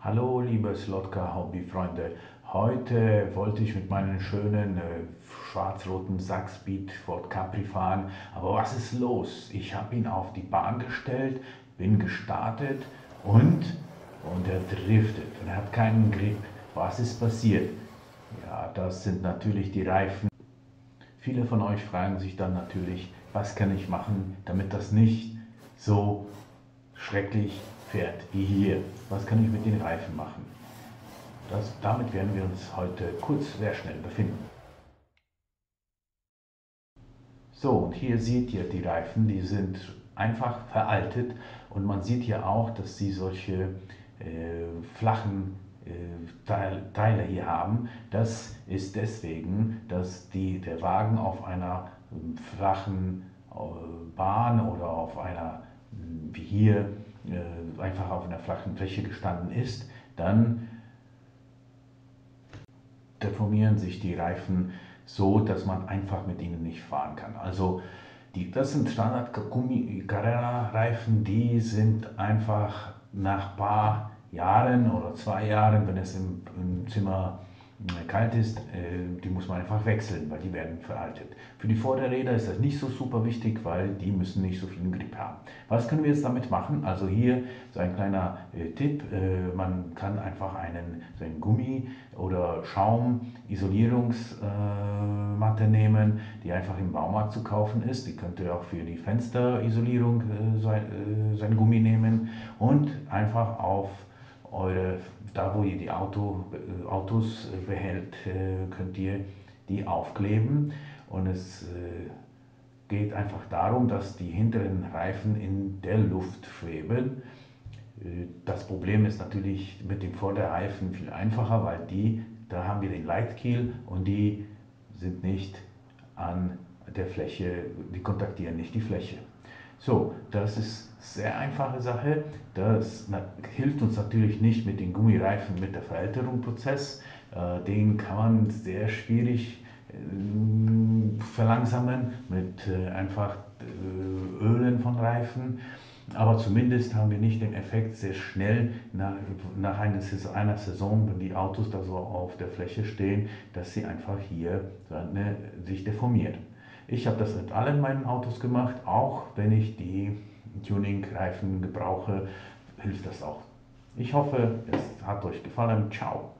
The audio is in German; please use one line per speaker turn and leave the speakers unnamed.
Hallo liebe Slotka-Hobbyfreunde, heute wollte ich mit meinem schönen äh, schwarz-roten Saxbeat Ford Capri fahren, aber was ist los? Ich habe ihn auf die Bahn gestellt, bin gestartet und, und er driftet und er hat keinen Grip. Was ist passiert? Ja, das sind natürlich die Reifen. Viele von euch fragen sich dann natürlich, was kann ich machen, damit das nicht so schrecklich fährt wie hier. Was kann ich mit den Reifen machen? Das, damit werden wir uns heute kurz sehr schnell befinden. So, und hier seht ihr die Reifen, die sind einfach veraltet und man sieht hier auch, dass sie solche äh, flachen äh, Teile hier haben. Das ist deswegen, dass die, der Wagen auf einer ähm, flachen äh, Bahn oder auf einer, hier, äh, einfach auf einer flachen Fläche gestanden ist, dann deformieren sich die Reifen so, dass man einfach mit ihnen nicht fahren kann. Also die, das sind Standard Carrera Reifen, die sind einfach nach paar Jahren oder zwei Jahren, wenn es im, im Zimmer kalt ist, äh, die muss man einfach wechseln, weil die werden veraltet. Für die Vorderräder ist das nicht so super wichtig, weil die müssen nicht so viel Grip haben. Was können wir jetzt damit machen? Also hier so ein kleiner äh, Tipp, äh, man kann einfach einen, so einen Gummi oder Schaum-Isolierungsmatte nehmen, die einfach im Baumarkt zu kaufen ist. Die könnt ihr auch für die Fensterisolierung so, ein, so ein Gummi nehmen und einfach auf eure, da wo ihr die Auto, äh, Autos äh, behält, äh, könnt ihr die aufkleben und es geht einfach darum, dass die hinteren Reifen in der Luft schweben. Das Problem ist natürlich mit dem Vorderreifen viel einfacher, weil die, da haben wir den Leitkiel und die sind nicht an der Fläche, die kontaktieren nicht die Fläche. So, das ist sehr einfache Sache. Das hilft uns natürlich nicht mit den Gummireifen, mit der Verälterungsprozess. Äh, den kann man sehr schwierig äh, verlangsamen mit äh, einfach Ölen von Reifen. Aber zumindest haben wir nicht den Effekt sehr schnell nach, nach einer Saison, wenn die Autos da so auf der Fläche stehen, dass sie einfach hier sich deformieren. Ich habe das mit allen meinen Autos gemacht, auch wenn ich die Tuning-Reifen gebrauche, hilft das auch. Ich hoffe, es hat euch gefallen. Ciao.